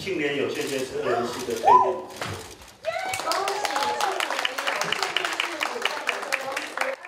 庆联有线电视二人系的蜕变。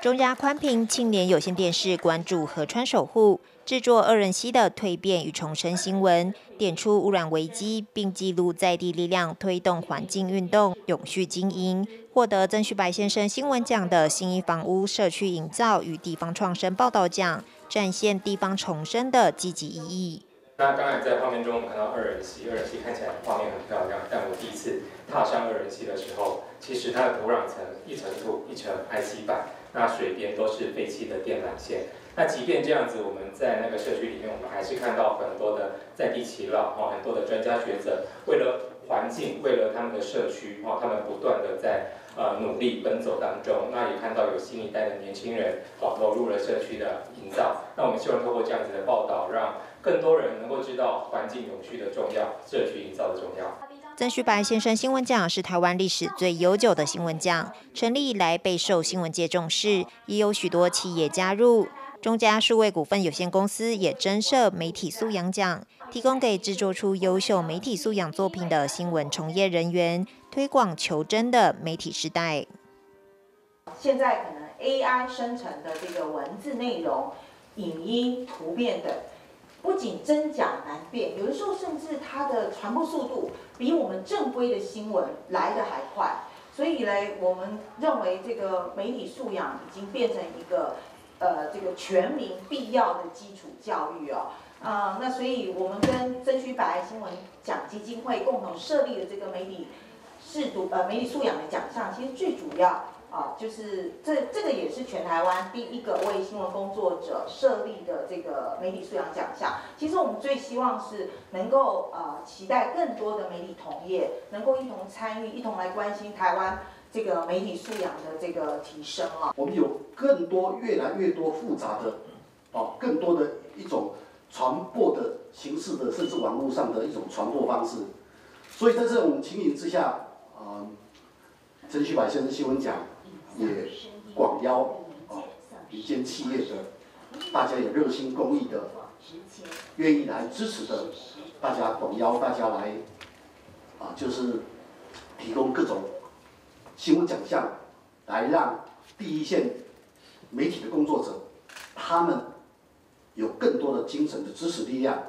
中嘉宽屏庆联有线电视关注河川守护，制作二人溪的蜕变与重生新闻，点出污染危机，并记录在地力量推动环境运动永续经营。获得曾旭白先生新闻奖的新一房屋社区营造与地方创生报道奖，展现地方重生的积极意义。那刚才在画面中，我们看到二人溪，二人溪看起来画面很漂亮，但我第一次踏上二人溪的时候，其实它的土壤层一层土一层 IC 板。那水边都是废弃的电缆线。那即便这样子，我们在那个社区里面，我们还是看到很多的在地耆老哈，很多的专家学者，为了环境，为了他们的社区哈，他们不断的在呃努力奔走当中。那也看到有新一代的年轻人哦投入了社区的营造。那我们希望透过这样子的报道，让更多人能够知道环境永续的重要，社区营造的重要。曾旭白先生新闻奖是台湾历史最悠久的新闻奖，成立以来备受新闻界重视，也有许多企业加入。中嘉数位股份有限公司也增设媒体素养奖，提供给制作出优秀媒体素养作品的新闻从业人员，推广求真的媒体时代。现在可能 AI 生成的这个文字内容、影音、图片等。不仅真假难辨，有的时候甚至它的传播速度比我们正规的新闻来的还快。所以呢，我们认为这个媒体素养已经变成一个呃这个全民必要的基础教育哦。啊，那所以我们跟曾虚白新闻奖基金会共同设立的这个媒体适度呃媒体素养的奖项，其实最主要。啊，就是这这个也是全台湾第一个为新闻工作者设立的这个媒体素养奖项。其实我们最希望是能够呃期待更多的媒体同业能够一同参与，一同来关心台湾这个媒体素养的这个提升啊。我们有更多越来越多复杂的哦，更多的一种传播的形式的，甚至网络上的一种传播方式。所以在这种情形之下，啊，陈旭白先生新闻奖。也广邀啊民间企业的，大家有热心公益的，愿意来支持的，大家广邀大家来，啊就是提供各种新闻奖项，来让第一线媒体的工作者，他们有更多的精神的支持力量。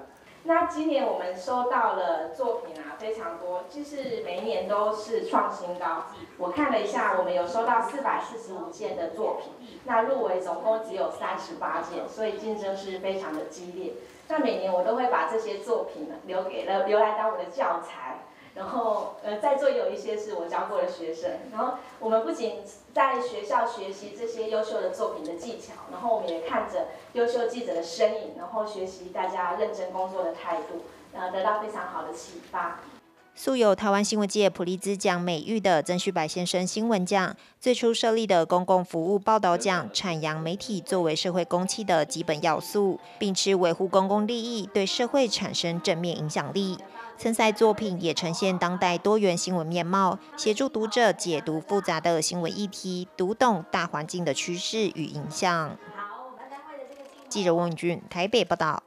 那今年我们收到了作品啊，非常多，就是每一年都是创新高。我看了一下，我们有收到四百四十五件的作品，那入围总共只有三十八件，所以竞争是非常的激烈。那每年我都会把这些作品呢留给了留来当我的教材。然后，呃，在座有一些是我教过的学生。然后，我们不仅在学校学习这些优秀的作品的技巧，然后我们也看着优秀记者的身影，然后学习大家认真工作的态度，呃，得到非常好的启发。素有台湾新闻界普利兹奖美誉的曾旭白先生新闻奖，最初设立的公共服务报道奖，阐扬媒体作为社会公器的基本要素，并持维护公共利益，对社会产生正面影响力。参赛作品也呈现当代多元新闻面貌，协助读者解读复杂的新闻议题，读懂大环境的趋势与影响。记者温俊台北报道。